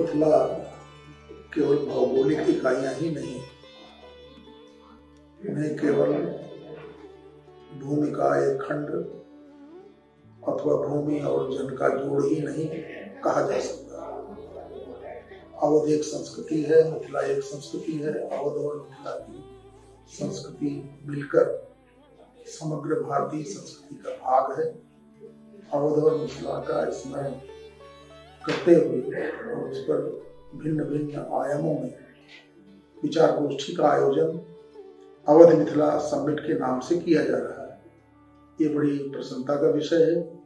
मिथिला केवल भौगोलिक इकाइयाँ ही नहीं, उन्हें केवल भूमि का एक खंड अथवा भूमि और जन का जोड़ ही नहीं कहा जा सकता। अवध एक संस्कृति है मिथिला एक संस्कृति है, अवध और मिथिला की संस्कृति मिलकर समग्र भारतीय संस्कृति का भाग है। अवध और मिथिला का स्मरण करते हुए और उस पर भिन्न भिन्न आयामों में विचार गोष्ठी का आयोजन अवध मिथिला समिट के नाम से किया जा रहा है। ये बड़ी प्रसन्नता का विषय है।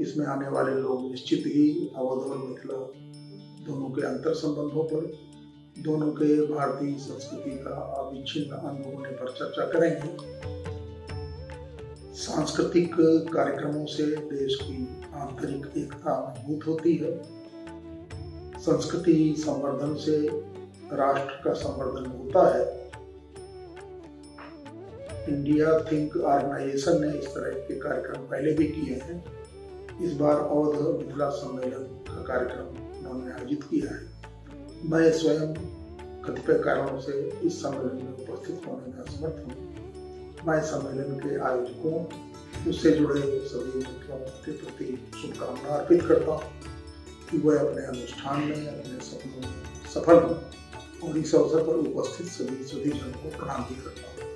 इसमें आने वाले लोग निश्चित ही अवध और मिथिला दोनों के अंतर संबंधों पर, दोनों के भारतीय संस्कृति का अविच्छिन्न अंग होने पर चर्चा करेंगे। सांस्कृतिक कार्यक्रमों से देश की आंतरिक एकता मज़बूत होती है। संस्कृति संवर्धन से राष्ट्र का संवर्धन होता है। इंडिया थिंक ऑर्गेनाइजेशन ने इस तरह के कार्यक्रम पहले भी किए हैं। इस बार अवध मिथिला सम्मेलन का कार्यक्रम उन्होंने आयोजित किया है। मैं स्वयं कतिपय कारणों से इस सम्मेलन में उपस्थित होने में असमर्थ हूँ। मैं सम्मेलन के आयोजकों, उससे जुड़े सभी मित्रों के प्रति शुभकामना अर्पित करता हूँ कि वह अपने अनुष्ठान में, अपने सपनों में सफल हों और इस अवसर पर उपस्थित सभी सभी जनों को प्रणाम भी करता हूँ।